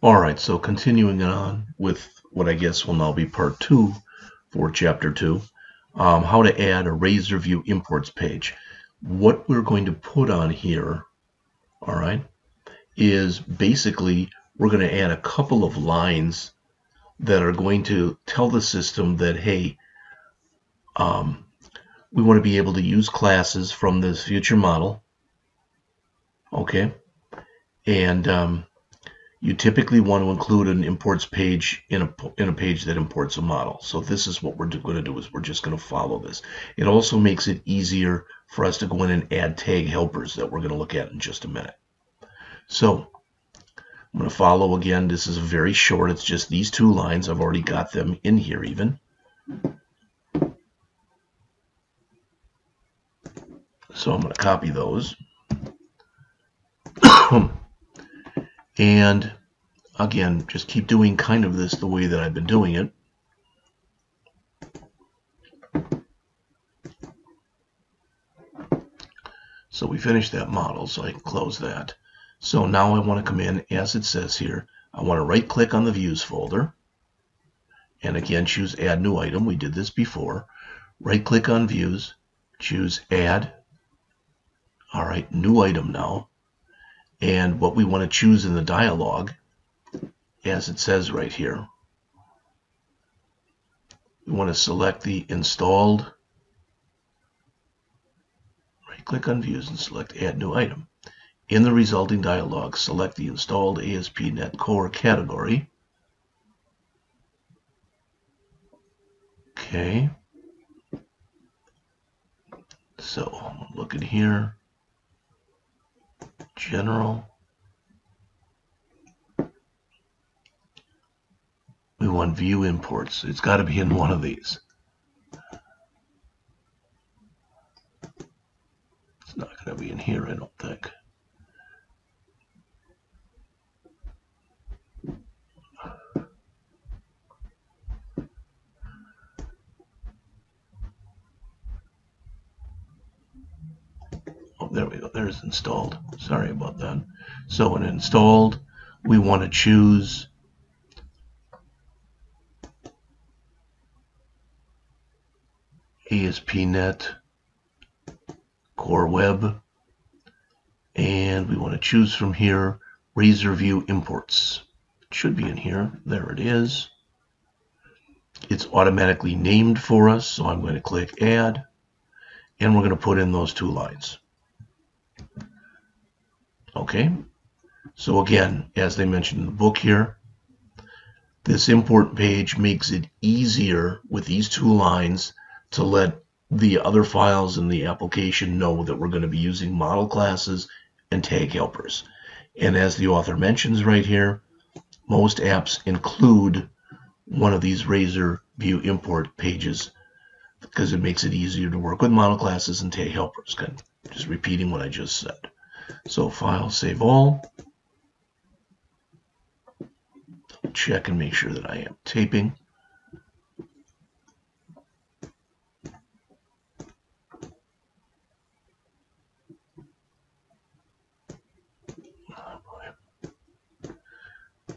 All right, so continuing on with what I guess will now be part two for chapter two, um, how to add a Razor View imports page. What we're going to put on here, all right, is basically we're going to add a couple of lines that are going to tell the system that, hey, um, we want to be able to use classes from this future model, okay, and um, you typically want to include an imports page in a, in a page that imports a model. So this is what we're going to do is we're just going to follow this. It also makes it easier for us to go in and add tag helpers that we're going to look at in just a minute. So I'm going to follow again. This is very short. It's just these two lines. I've already got them in here even. So I'm going to copy those. And again, just keep doing kind of this the way that I've been doing it. So we finished that model, so I can close that. So now I want to come in, as it says here, I want to right click on the views folder. And again, choose add new item. We did this before. Right click on views, choose add. All right, new item now and what we want to choose in the dialog, as it says right here. We want to select the installed, right click on views and select add new item. In the resulting dialog, select the installed ASP.NET Core category. Okay. So look at here general. We want view imports. It's got to be in one of these. It's not going to be in here, I don't think. there we go. There's installed. Sorry about that. So in installed, we want to choose ASP.NET Core Web. And we want to choose from here Razor View Imports. It should be in here. There it is. It's automatically named for us, so I'm going to click Add. And we're going to put in those two lines. Okay, so again, as they mentioned in the book here, this import page makes it easier with these two lines to let the other files in the application know that we're going to be using model classes and tag helpers. And as the author mentions right here, most apps include one of these Razor View import pages because it makes it easier to work with model classes and tag helpers. Just repeating what I just said. So file, save all. Check and make sure that I am taping.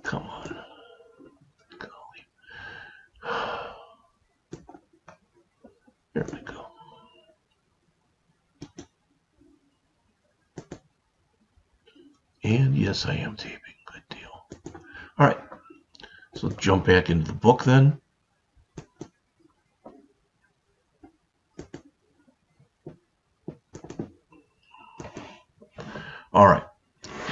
Come on. There we go. And yes, I am taping. Good deal. All right. So jump back into the book then. All right.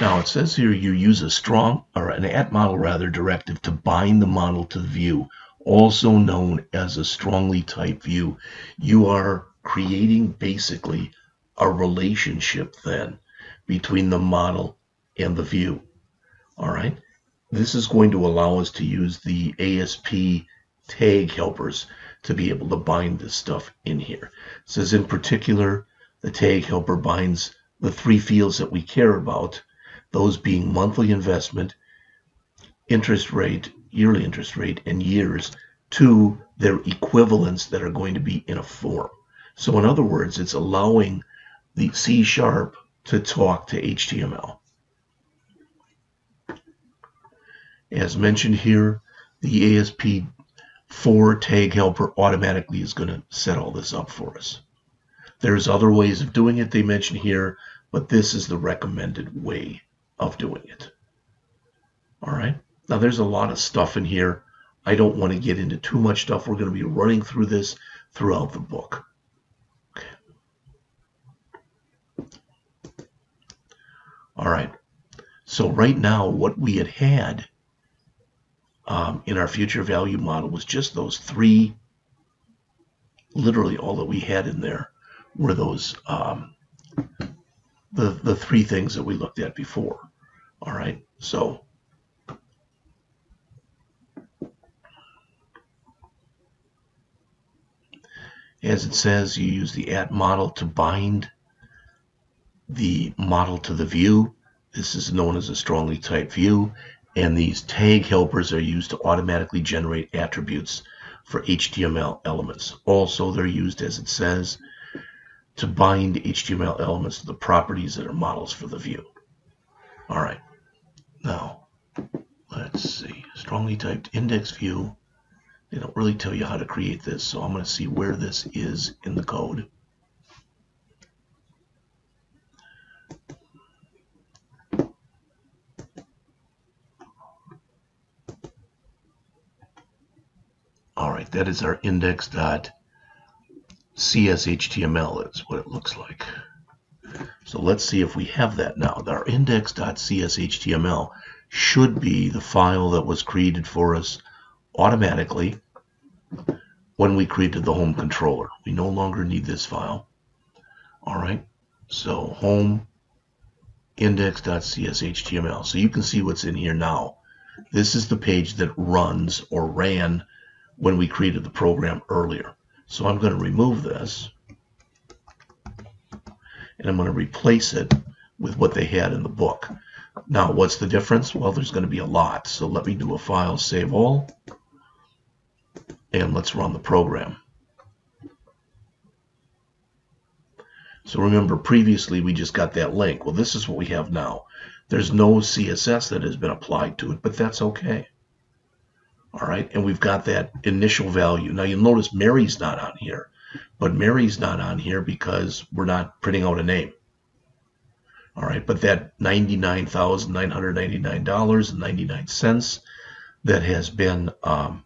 Now it says here you use a strong or an at model rather directive to bind the model to the view, also known as a strongly typed view. You are creating basically a relationship then between the model and the view. All right. This is going to allow us to use the ASP tag helpers to be able to bind this stuff in here. It says in particular, the tag helper binds the three fields that we care about, those being monthly investment, interest rate, yearly interest rate, and years to their equivalents that are going to be in a form. So in other words, it's allowing the C sharp to talk to HTML. As mentioned here, the asp-for tag helper automatically is going to set all this up for us. There's other ways of doing it they mention here, but this is the recommended way of doing it. All right. Now there's a lot of stuff in here. I don't want to get into too much stuff. We're going to be running through this throughout the book. Okay. All right. So right now, what we had had um, in our future value model was just those three, literally all that we had in there were those um, the the three things that we looked at before. All right, so as it says, you use the at model to bind the model to the view. This is known as a strongly typed view, and these tag helpers are used to automatically generate attributes for HTML elements. Also, they're used, as it says, to bind HTML elements to the properties that are models for the view. All right, now let's see. Strongly typed index view. They don't really tell you how to create this, so I'm going to see where this is in the code. All right, that is our index dot CSHTML is what it looks like. So let's see if we have that now. Our index.cshtml should be the file that was created for us automatically when we created the home controller. We no longer need this file. All right, so home index.cshtml. So you can see what's in here now. This is the page that runs or ran when we created the program earlier. So I'm going to remove this and I'm going to replace it with what they had in the book. Now, what's the difference? Well, there's going to be a lot. So let me do a file save all and let's run the program. So remember previously we just got that link. Well, this is what we have now. There's no CSS that has been applied to it, but that's okay. All right, and we've got that initial value. Now you'll notice Mary's not on here, but Mary's not on here because we're not printing out a name. All right, but that $99,999.99 that has been um,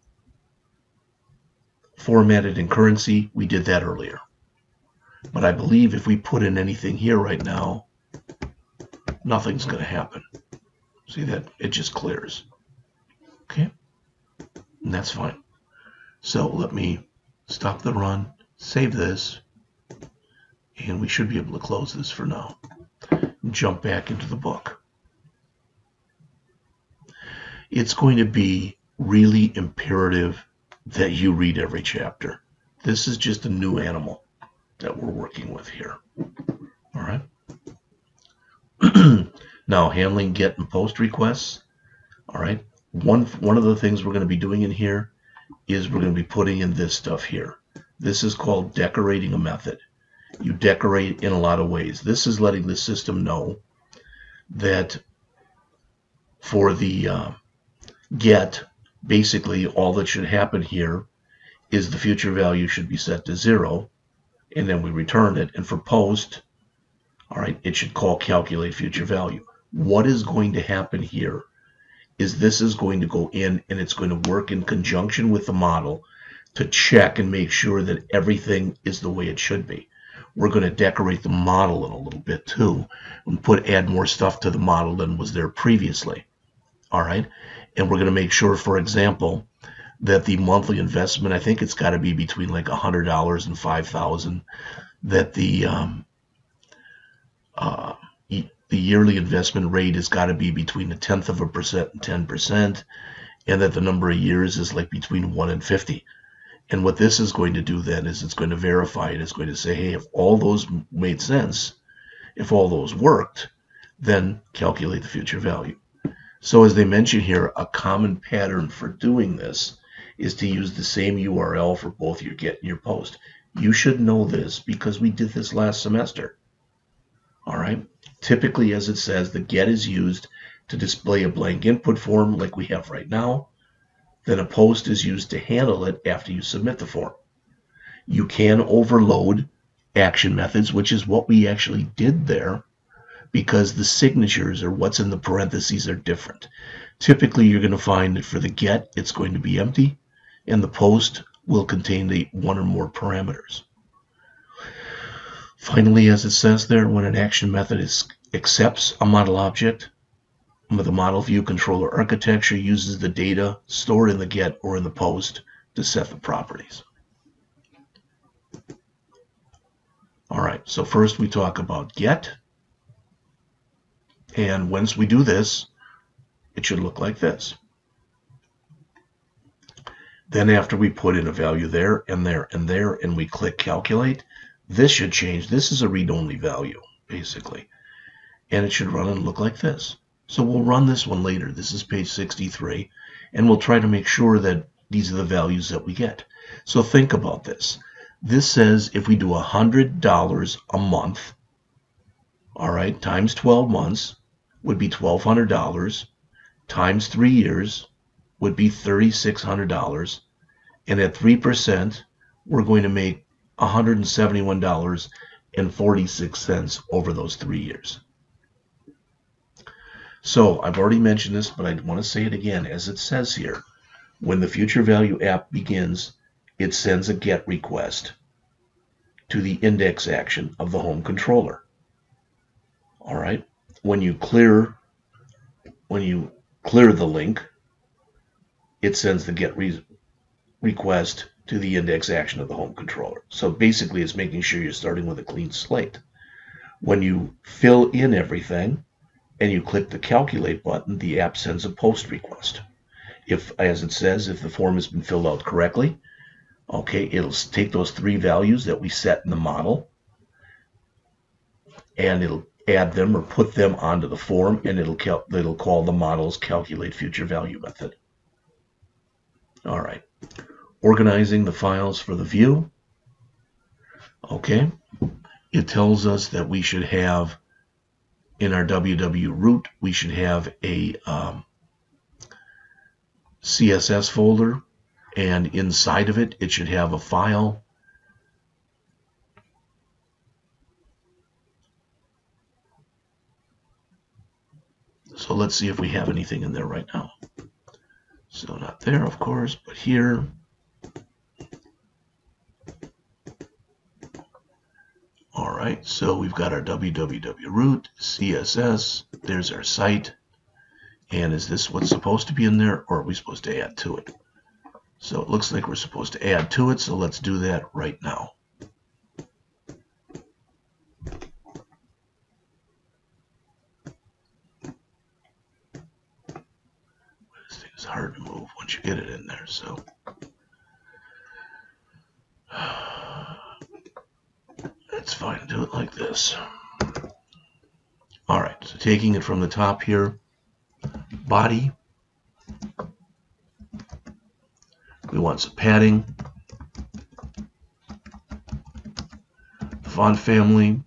formatted in currency, we did that earlier. But I believe if we put in anything here right now, nothing's going to happen. See that? It just clears. Okay and that's fine. So let me stop the run, save this, and we should be able to close this for now. Jump back into the book. It's going to be really imperative that you read every chapter. This is just a new animal that we're working with here. All right. now, handling get and post requests. All right one one of the things we're going to be doing in here is we're going to be putting in this stuff here. This is called decorating a method. You decorate in a lot of ways. This is letting the system know that for the uh, get, basically all that should happen here is the future value should be set to zero, and then we return it. And for post, all right, it should call calculate future value. What is going to happen here is this is going to go in and it's going to work in conjunction with the model to check and make sure that everything is the way it should be. We're going to decorate the model in a little bit too and put add more stuff to the model than was there previously. All right. And we're going to make sure, for example, that the monthly investment, I think it's got to be between like $100 and 5000 that the um, uh, the yearly investment rate has got to be between a tenth of a percent and 10%, and that the number of years is like between 1 and 50. And what this is going to do then is it's going to verify it. It's going to say, hey, if all those made sense, if all those worked, then calculate the future value. So as they mention here, a common pattern for doing this is to use the same URL for both your get and your post. You should know this because we did this last semester. All right. Typically, as it says, the get is used to display a blank input form like we have right now. Then a post is used to handle it after you submit the form. You can overload action methods, which is what we actually did there because the signatures or what's in the parentheses are different. Typically, you're going to find that for the get, it's going to be empty, and the post will contain the one or more parameters. Finally, as it says there, when an action method is, accepts a model object, the model view controller architecture uses the data stored in the get or in the post to set the properties. All right, so first we talk about get. And once we do this, it should look like this. Then after we put in a value there and there and there and we click calculate, this should change. This is a read-only value, basically. And it should run and look like this. So we'll run this one later. This is page 63. And we'll try to make sure that these are the values that we get. So think about this. This says if we do $100 a month, all right, times 12 months would be $1,200, times three years would be $3,600. And at 3%, we're going to make $171.46 over those three years. So I've already mentioned this, but I want to say it again. As it says here, when the future value app begins, it sends a GET request to the index action of the home controller. All right. When you clear, when you clear the link, it sends the GET re request to the index action of the home controller. So basically, it's making sure you're starting with a clean slate. When you fill in everything and you click the calculate button, the app sends a post request. If, as it says, if the form has been filled out correctly, Okay, it'll take those three values that we set in the model and it'll add them or put them onto the form and it'll, it'll call the model's calculate future value method. All right, organizing the files for the view. Okay, it tells us that we should have in our WW root, we should have a um, CSS folder and inside of it, it should have a file. So let's see if we have anything in there right now. So not there, of course, but here. All right, so we've got our www root, CSS, there's our site. And is this what's supposed to be in there, or are we supposed to add to it? So it looks like we're supposed to add to it, so let's do that right now. This thing is hard to move once you get it in there, so. It's fine to do it like this. All right, so taking it from the top here, body, We want some padding. Font family.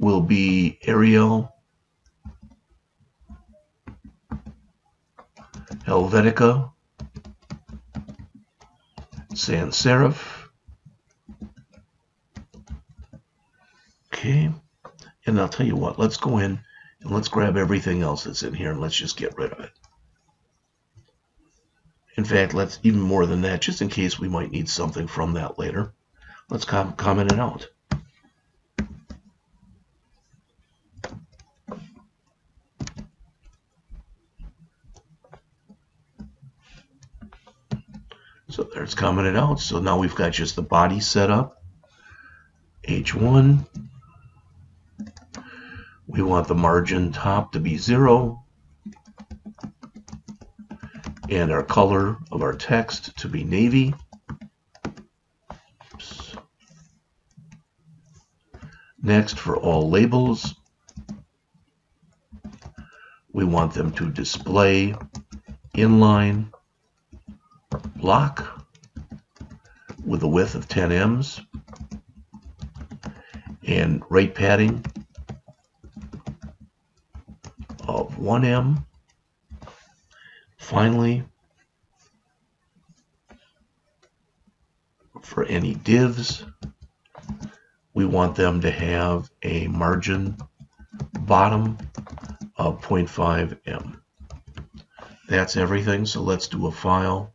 Will be Arial. Helvetica. Sans serif. Okay. And I'll tell you what, let's go in and let's grab everything else that's in here and let's just get rid of it. In fact, let's even more than that, just in case we might need something from that later. Let's com comment it out. So there's it out. So now we've got just the body set up. H1, we want the margin top to be zero and our color of our text to be navy. Oops. Next, for all labels, we want them to display inline block with a width of 10 ems and right padding of 1em. Finally, for any divs, we want them to have a margin bottom of 0.5 em. That's everything, so let's do a file,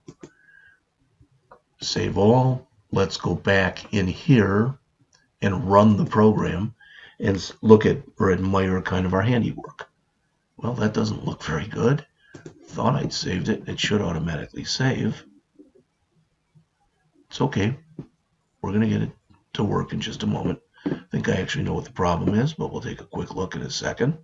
save all. Let's go back in here and run the program and look at or admire kind of our handiwork. Well, that doesn't look very good. Thought I'd saved it. It should automatically save. It's okay. We're going to get it to work in just a moment. I think I actually know what the problem is, but we'll take a quick look in a second.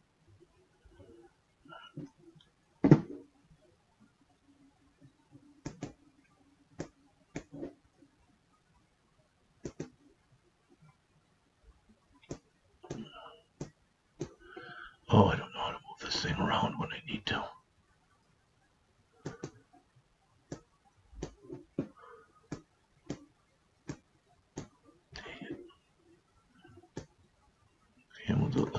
Oh, I don't know how to move this thing around when I need to. And we'll do it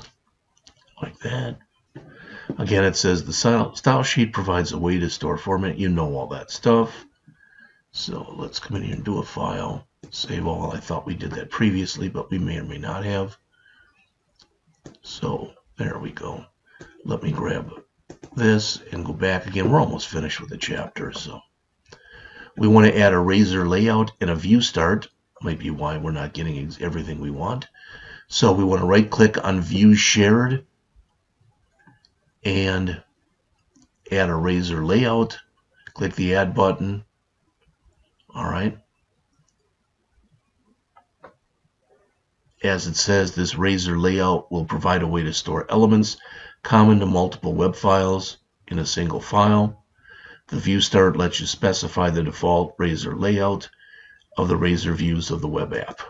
like that. Again, it says the style sheet provides a way to store format. You know all that stuff. So let's come in here and do a file. Save all. I thought we did that previously, but we may or may not have. So there we go. Let me grab this and go back again. We're almost finished with the chapter. So we want to add a razor layout and a view start. Might be why we're not getting everything we want. So we want to right click on view shared and add a razor layout. Click the add button. All right. As it says, this razor layout will provide a way to store elements common to multiple web files in a single file. The view start lets you specify the default razor layout of the razor views of the web app.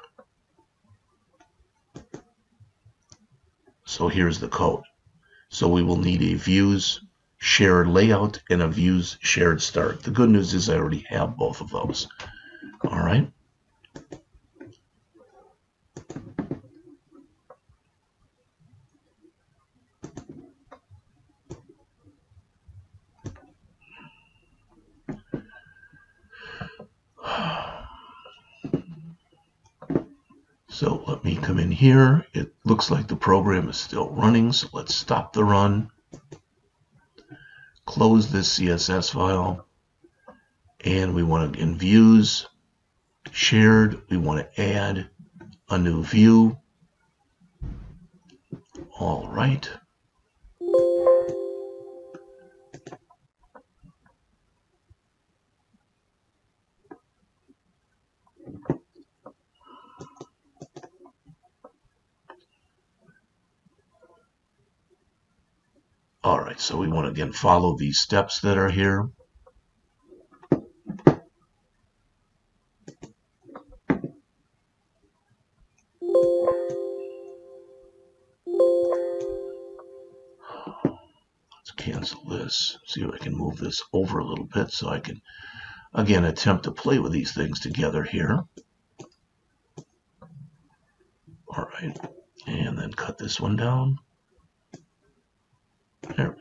So here's the code. So we will need a views shared layout and a views shared start. The good news is I already have both of those. All right. So let me come in here. It looks like the program is still running, so let's stop the run. Close this CSS file. And we want to, in views, shared, we want to add a new view. All right. Right, so we want to again follow these steps that are here. Let's cancel this. See if I can move this over a little bit so I can, again, attempt to play with these things together here. All right, and then cut this one down. There.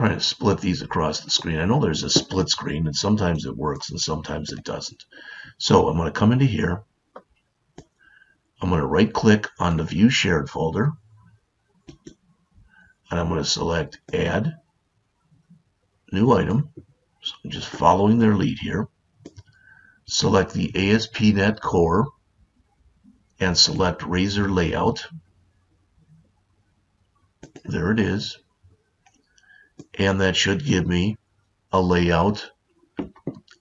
Trying to split these across the screen. I know there's a split screen, and sometimes it works and sometimes it doesn't. So I'm going to come into here. I'm going to right click on the View Shared folder. And I'm going to select Add, New Item. So I'm just following their lead here. Select the ASP.NET Core and select Razor Layout. There it is. And that should give me a layout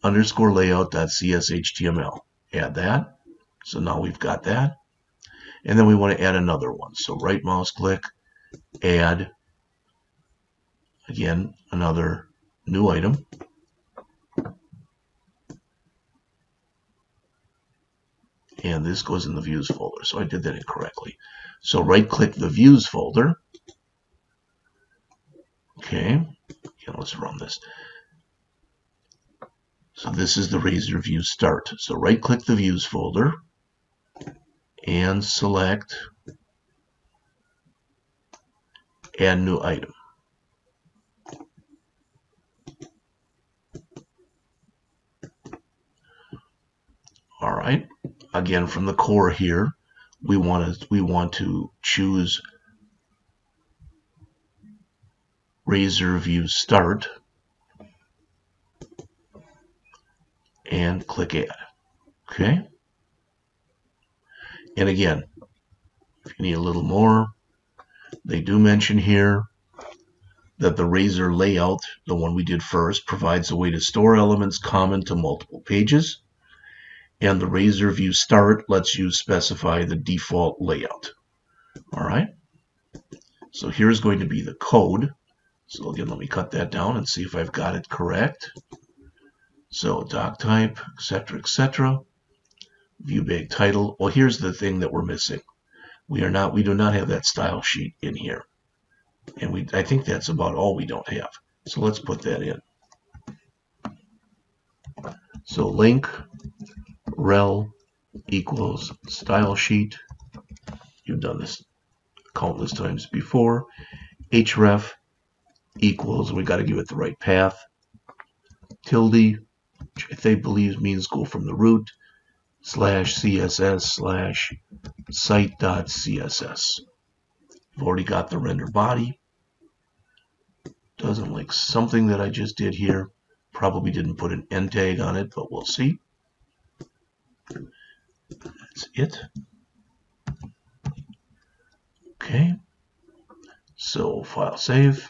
underscore layout. layout.cshtml. Add that. So now we've got that. And then we want to add another one. So right mouse click, add, again, another new item. And this goes in the views folder. So I did that incorrectly. So right click the views folder Okay, okay, let's run this. So this is the Razor View start. So right click the views folder and select add new item. All right, again from the core here, we want to we want to choose Razor View Start and click Add. Okay. And again, if you need a little more, they do mention here that the Razor layout, the one we did first, provides a way to store elements common to multiple pages. And the Razor View Start lets you specify the default layout. All right. So here's going to be the code. So again, let me cut that down and see if I've got it correct. So doc type, etc., etc. View bag title. Well, here's the thing that we're missing. We are not, we do not have that style sheet in here. And we, I think that's about all we don't have. So let's put that in. So link rel equals style sheet. You've done this countless times before. href equals, we got to give it the right path, tilde, which I think believes means go from the root, slash css slash site.css. I've already got the render body. Doesn't like something that I just did here. Probably didn't put an end tag on it, but we'll see. That's it. Okay. So file save.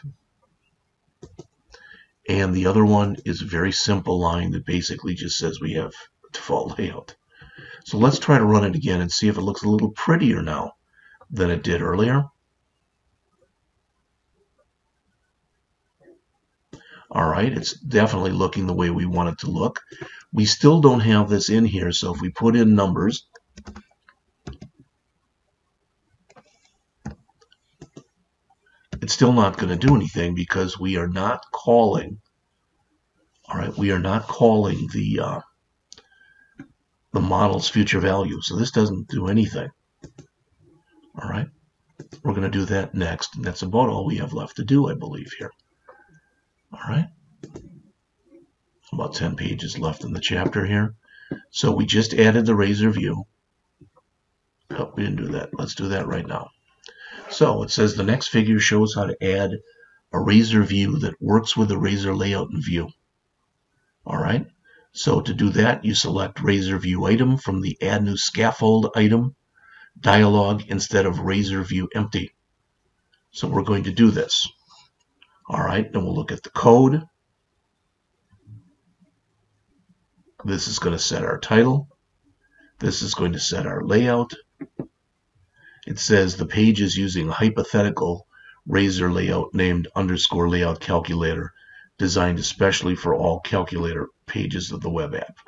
And the other one is a very simple line that basically just says we have default layout. So let's try to run it again and see if it looks a little prettier now than it did earlier. All right, it's definitely looking the way we want it to look. We still don't have this in here, so if we put in numbers, it's still not going to do anything because we are not calling, all right, we are not calling the, uh, the model's future value. So this doesn't do anything. All right, we're going to do that next. And that's about all we have left to do, I believe, here. All right, about 10 pages left in the chapter here. So we just added the razor view. Oh, we didn't do that. Let's do that right now. So it says the next figure shows how to add a razor view that works with the razor layout and view. All right. So to do that, you select razor view item from the add new scaffold item dialog instead of razor view empty. So we're going to do this. All right. And we'll look at the code. This is going to set our title. This is going to set our layout. It says the page is using a hypothetical razor layout named underscore layout calculator designed especially for all calculator pages of the web app.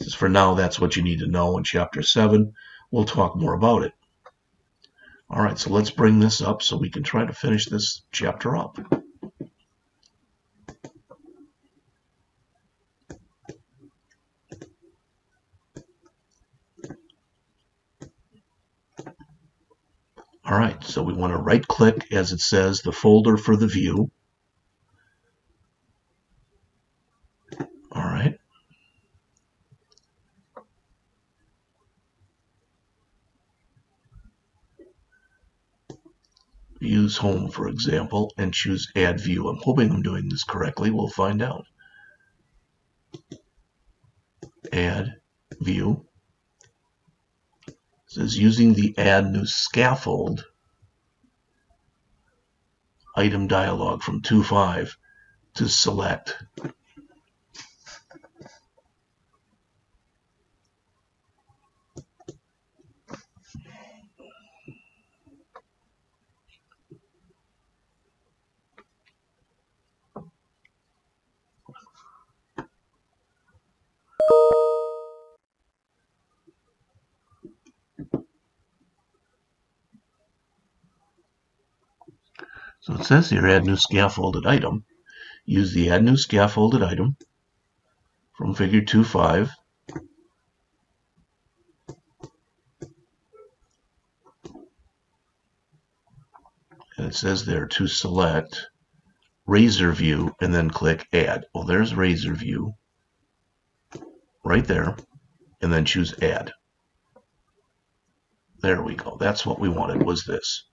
Says for now, that's what you need to know. In chapter 7, we'll talk more about it. All right, so let's bring this up so we can try to finish this chapter up. All right, so we want to right click as it says the folder for the view. All right. Use home, for example, and choose add view. I'm hoping I'm doing this correctly. We'll find out. Add view says using the add new scaffold item dialog from 2.5 to select it says here, add new scaffolded item. Use the add new scaffolded item from figure 2.5 and it says there to select razor view and then click add. Well, there's razor view right there and then choose add. There we go. That's what we wanted was this.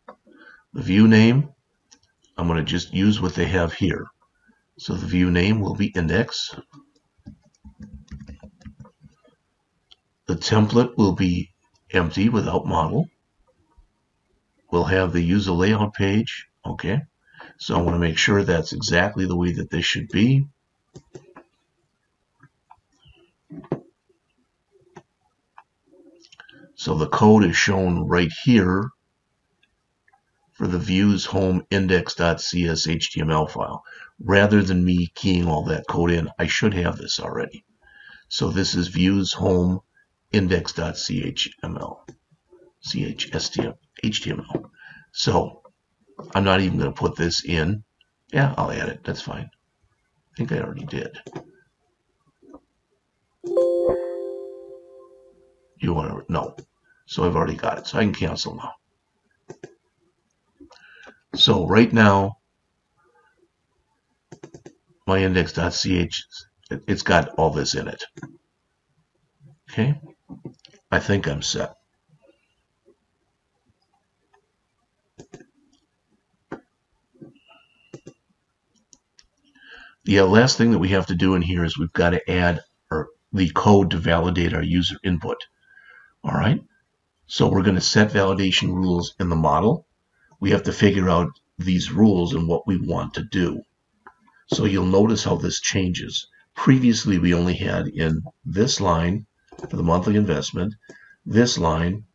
The view name I'm going to just use what they have here. So the view name will be index. The template will be empty without model. We'll have the user layout page. Okay. So I want to make sure that's exactly the way that this should be. So the code is shown right here for the views home index.cshtml file. Rather than me keying all that code in, I should have this already. So this is views home index.chml, HTML. So I'm not even going to put this in. Yeah, I'll add it. That's fine. I think I already did. You want to, no. So I've already got it. So I can cancel now. So right now, my index.ch, it's got all this in it. Okay. I think I'm set. The last thing that we have to do in here is we've got to add our, the code to validate our user input. All right. So we're going to set validation rules in the model. We have to figure out these rules and what we want to do. So you'll notice how this changes. Previously, we only had in this line for the monthly investment, this line,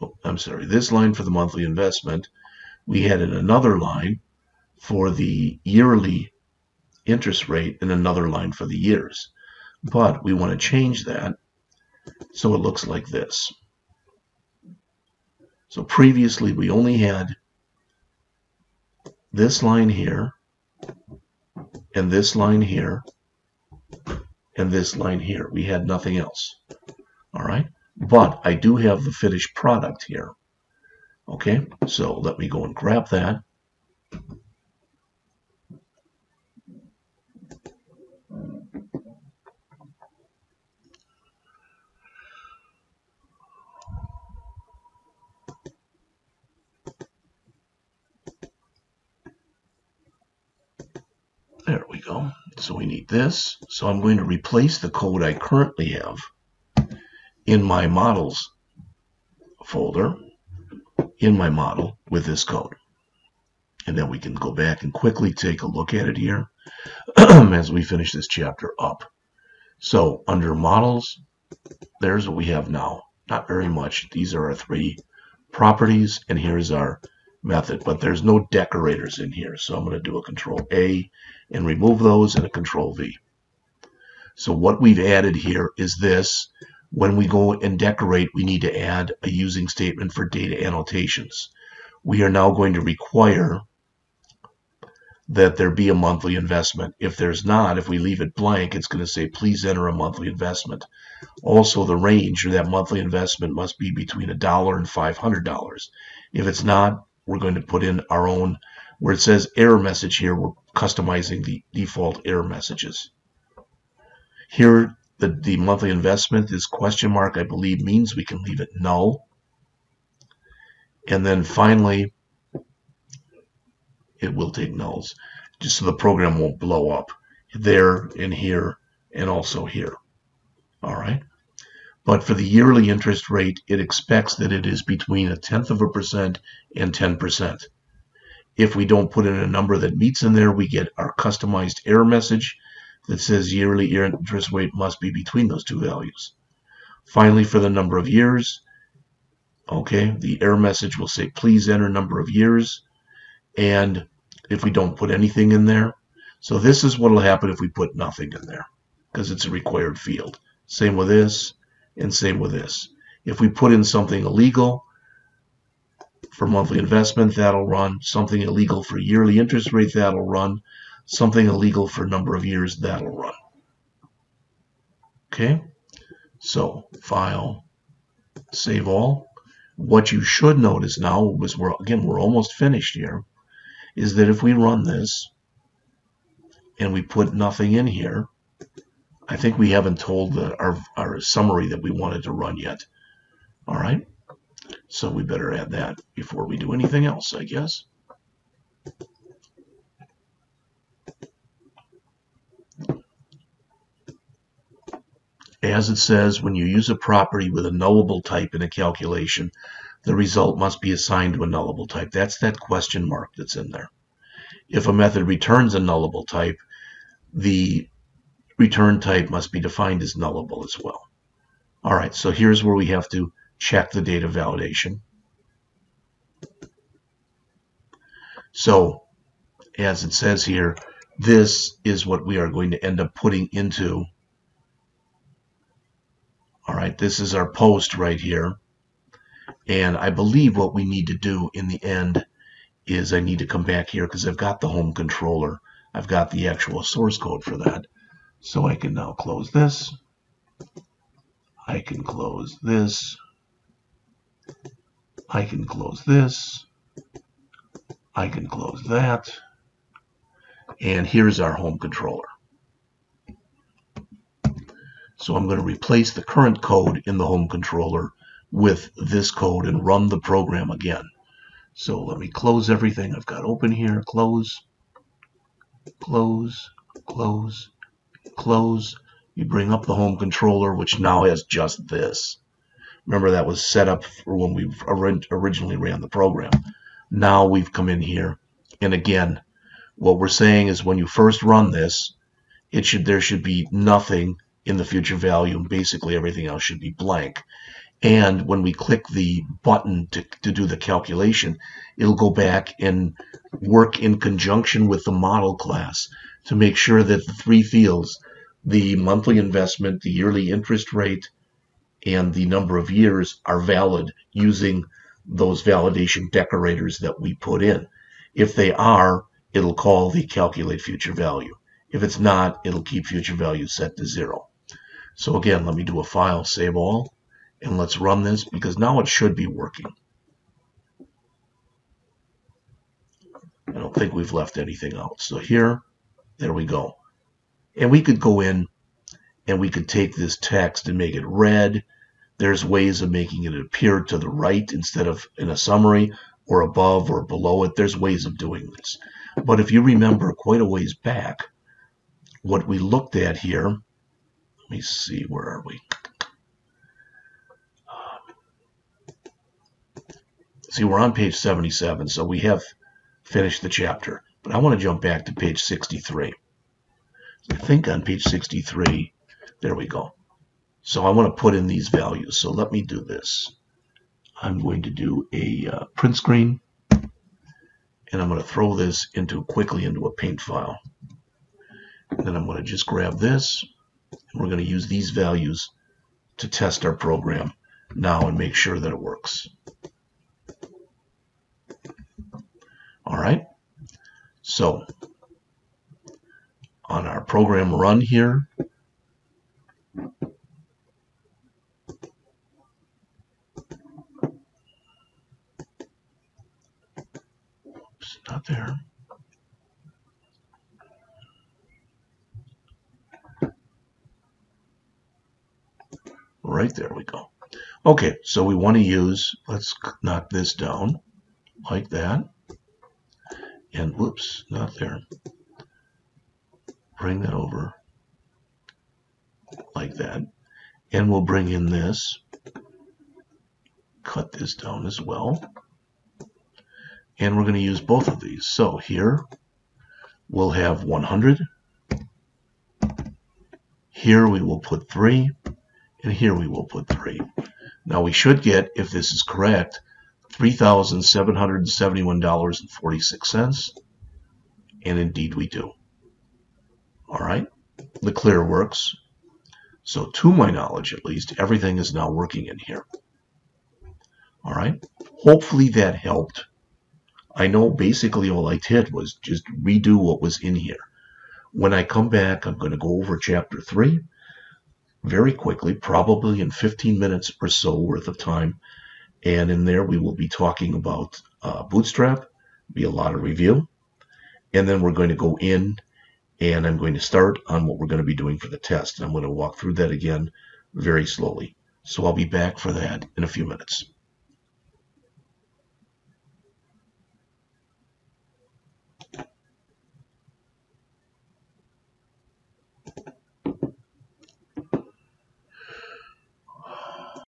oh, I'm sorry, this line for the monthly investment, we had in another line for the yearly interest rate and another line for the years. But we want to change that so it looks like this. So previously we only had this line here and this line here and this line here. We had nothing else. All right. But I do have the finished product here. Okay. So let me go and grab that. There we go. So we need this. So I'm going to replace the code I currently have in my models folder in my model with this code. And then we can go back and quickly take a look at it here as we finish this chapter up. So under models, there's what we have now. Not very much. These are our three properties, and here's our method, but there's no decorators in here. So I'm going to do a control A and remove those and a control V. So what we've added here is this. When we go and decorate, we need to add a using statement for data annotations. We are now going to require that there be a monthly investment. If there's not, if we leave it blank, it's going to say, please enter a monthly investment. Also, the range or that monthly investment must be between a dollar and $500. If it's not, we're going to put in our own, where it says error message here, we're customizing the default error messages. Here, the, the monthly investment is question mark, I believe means we can leave it null. And then finally, it will take nulls, just so the program won't blow up there and here and also here. All right. But for the yearly interest rate, it expects that it is between a tenth of a percent and 10%. If we don't put in a number that meets in there, we get our customized error message that says yearly interest rate must be between those two values. Finally, for the number of years, okay, the error message will say, please enter number of years. And if we don't put anything in there, so this is what will happen if we put nothing in there because it's a required field. Same with this and same with this. If we put in something illegal for monthly investment, that'll run. Something illegal for yearly interest rate, that'll run. Something illegal for number of years, that'll run. Okay, so file, save all. What you should notice now, was we're, again, we're almost finished here, is that if we run this and we put nothing in here, I think we haven't told the, our, our summary that we wanted to run yet. All right, so we better add that before we do anything else, I guess. As it says, when you use a property with a nullable type in a calculation, the result must be assigned to a nullable type. That's that question mark that's in there. If a method returns a nullable type, the return type must be defined as nullable as well. All right, so here's where we have to check the data validation. So as it says here, this is what we are going to end up putting into all right, this is our post right here. And I believe what we need to do in the end is I need to come back here because I've got the home controller. I've got the actual source code for that. So I can now close this. I can close this. I can close this. I can close that. And here's our home controller. So I'm going to replace the current code in the home controller with this code and run the program again. So let me close everything I've got open here. Close, close, close, close. You bring up the home controller, which now has just this. Remember that was set up for when we originally ran the program. Now we've come in here. And again, what we're saying is when you first run this, it should there should be nothing in the future value and basically everything else should be blank. And when we click the button to, to do the calculation, it'll go back and work in conjunction with the model class to make sure that the three fields, the monthly investment, the yearly interest rate, and the number of years are valid using those validation decorators that we put in. If they are, it'll call the calculate future value. If it's not, it'll keep future value set to zero. So again, let me do a file, save all, and let's run this because now it should be working. I don't think we've left anything out. So here, there we go. And we could go in and we could take this text and make it red. There's ways of making it appear to the right instead of in a summary or above or below it. There's ways of doing this. But if you remember quite a ways back, what we looked at here let me see, where are we? Um, see, we're on page 77, so we have finished the chapter. But I want to jump back to page 63. I think on page 63, there we go. So I want to put in these values. So let me do this. I'm going to do a uh, print screen, and I'm going to throw this into quickly into a paint file. And then I'm going to just grab this, and we're going to use these values to test our program now and make sure that it works. All right. So on our program run here, there. Right there we go. Okay, so we want to use, let's knock this down like that. And whoops, not there. Bring that over like that. And we'll bring in this. Cut this down as well. And we're going to use both of these. So here we'll have 100. Here we will put 3 and here we will put 3. Now we should get, if this is correct, $3,771.46, and indeed we do. All right, the clear works. So to my knowledge, at least, everything is now working in here. All right, hopefully that helped. I know basically all I did was just redo what was in here. When I come back, I'm going to go over chapter 3 very quickly, probably in 15 minutes or so worth of time. And in there, we will be talking about uh, Bootstrap, be a lot of review. And then we're going to go in and I'm going to start on what we're going to be doing for the test. And I'm going to walk through that again very slowly. So I'll be back for that in a few minutes.